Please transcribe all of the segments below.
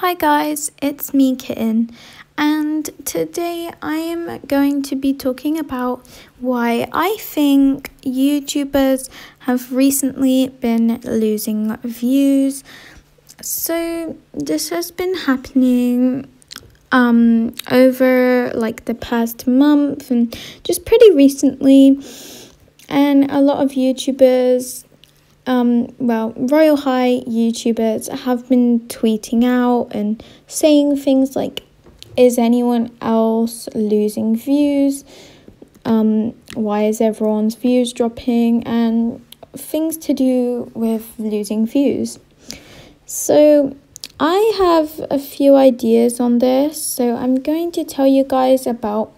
Hi guys, it's me Kitten, and today I am going to be talking about why I think YouTubers have recently been losing views. So, this has been happening um over like the past month and just pretty recently and a lot of YouTubers um, well, Royale High YouTubers have been tweeting out and saying things like, is anyone else losing views? Um, why is everyone's views dropping? And things to do with losing views. So, I have a few ideas on this, so I'm going to tell you guys about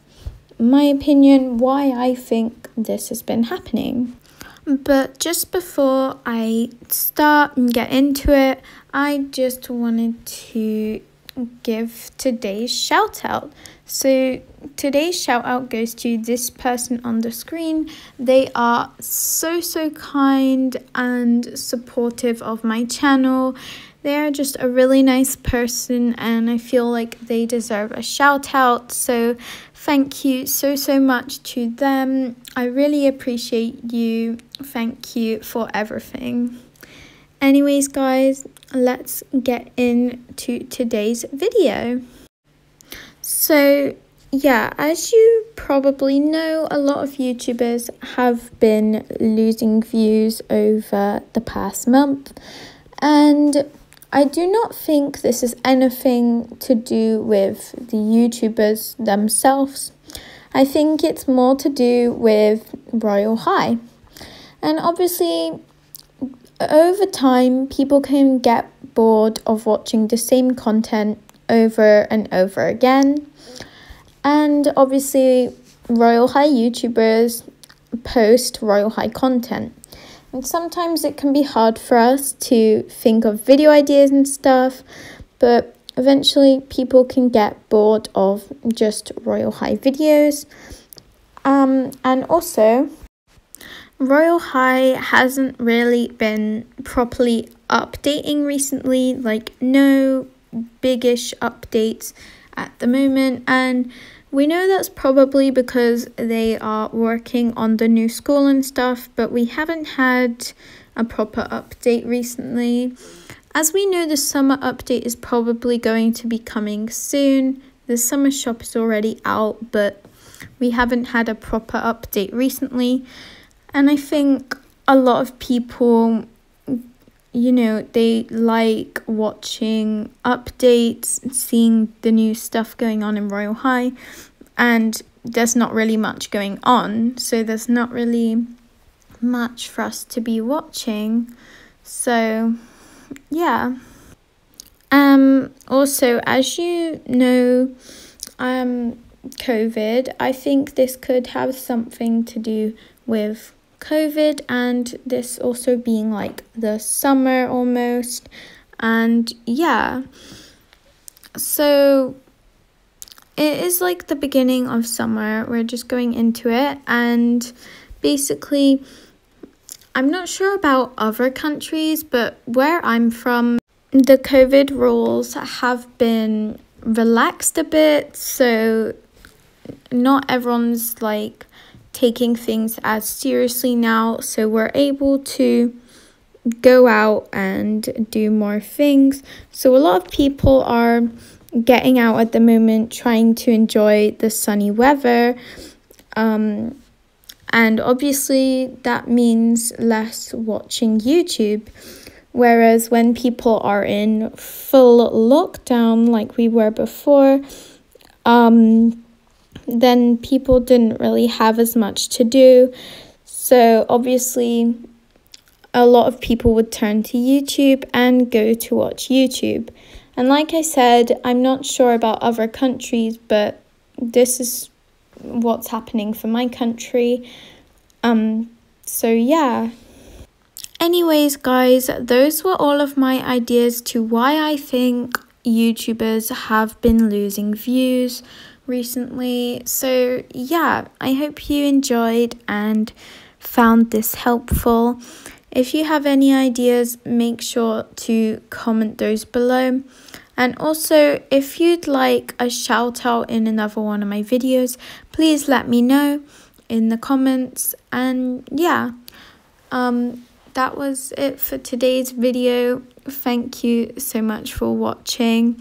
my opinion, why I think this has been happening. But just before I start and get into it, I just wanted to give today's shout out. So today's shout out goes to this person on the screen. They are so so kind and supportive of my channel. They are just a really nice person and I feel like they deserve a shout out. So thank you so so much to them. I really appreciate you. Thank you for everything. Anyways, guys, let's get into today's video. So, yeah, as you probably know, a lot of YouTubers have been losing views over the past month, and I do not think this is anything to do with the YouTubers themselves. I think it's more to do with Royale High. And obviously, over time, people can get bored of watching the same content over and over again. And obviously, Royale High YouTubers post Royale High content. And sometimes it can be hard for us to think of video ideas and stuff, but eventually people can get bored of just Royale High videos. Um, and also, Royale High hasn't really been properly updating recently, like, no biggish updates at the moment, and we know that's probably because they are working on the new school and stuff, but we haven't had a proper update recently. As we know, the summer update is probably going to be coming soon. The summer shop is already out, but we haven't had a proper update recently. And I think a lot of people you know, they like watching updates, seeing the new stuff going on in Royale High, and there's not really much going on, so there's not really much for us to be watching. So, yeah. Um also as you know, um COVID, I think this could have something to do with COVID and this also being like the summer almost. And yeah, so it is like the beginning of summer. We're just going into it, and basically, I'm not sure about other countries, but where I'm from, the COVID rules have been relaxed a bit, so not everyone's like taking things as seriously now, so we're able to go out and do more things. So, a lot of people are getting out at the moment, trying to enjoy the sunny weather. Um, and obviously, that means less watching YouTube. Whereas when people are in full lockdown, like we were before, um, then people didn't really have as much to do. So obviously, a lot of people would turn to YouTube and go to watch YouTube. And like I said, I'm not sure about other countries, but this is what's happening for my country. Um so yeah. Anyways, guys, those were all of my ideas to why I think YouTubers have been losing views recently. So, yeah, I hope you enjoyed and found this helpful. If you have any ideas, make sure to comment those below. And also, if you'd like a shout out in another one of my videos, please let me know in the comments. And yeah, um, that was it for today's video. Thank you so much for watching.